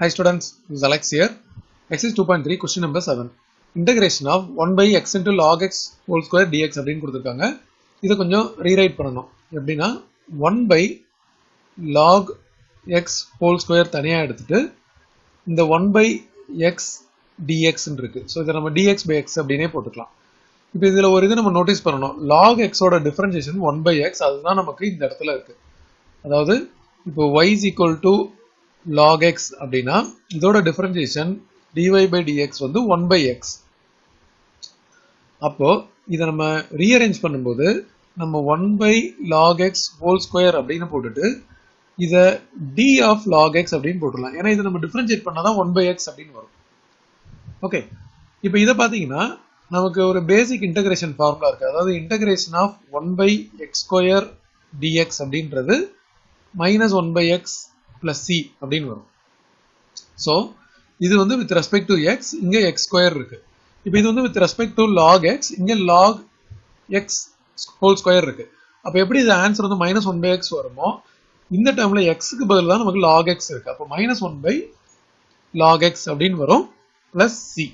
Hi students, this is Alex here. Exercise 2.3 question number 7. Integration of 1 by x into log x whole square dx அப்படின்னு கொடுத்துருக்காங்க. இதை கொஞ்சம் rewrite பண்ணணும். எப்படின்னா 1 by log x whole square தனியாக எடுத்துட்டு இந்த 1 by x dx இருக்கு. ஸோ இதை நம்ம dx by x அப்படின்னே போட்டுக்கலாம். இப்போ இதில் ஒரு இது நம்ம நோட்டீஸ் பண்ணணும். Log x ஓட டிஃபரன்சியேஷன் 1 by x அதுதான் நமக்கு இந்த இடத்துல இருக்கு. அதாவது இப்போ y is equal to log x அப்படின்னா இதோட டிஃபரன்சியேஷன் dy பை dx வந்து 1 பை x. அப்போ இதை நம்ம ரீஅரேஞ்ச் பண்ணும்போது நம்ம 1 by log x whole square அப்படின்னு போட்டுட்டு இதை d ஆஃப் log x அப்படின்னு போட்டுடலாம். ஏன்னா இதை நம்ம டிஃபரன்ஷியேட் பண்ணாதான் 1 பை x அப்படின்னு வரும். ஓகே இப்போ இதை பார்த்தீங்கன்னா நமக்கு ஒரு பேசிக் இன்டகிரேஷன் ஃபார்முலா இருக்குது அதாவது integration of one by x square dx அப்படின்றது minus one by x plus c அப்படின்னு வரும். ஸோ இது வந்து வித் ரெஸ்பெக்ட் டு எக்ஸ் இங்கே எக்ஸ் ஸ்கொயர் இருக்கு. இப்போ இது வந்து with respect to log x இங்கே லாக் எக்ஸ் ஹோல் ஸ்கொயர் இருக்கு. அப்போ எப்படி இது ஆன்சர் வந்து மைனஸ் ஒன் பை எக்ஸ் வருமோ இந்த டேர்ம்ல எக்ஸுக்கு பதில் தான் நமக்கு லாக் எக்ஸ் இருக்கு. அப்போ minus one by log x அப்படின்னு வரும் பிளஸ் சி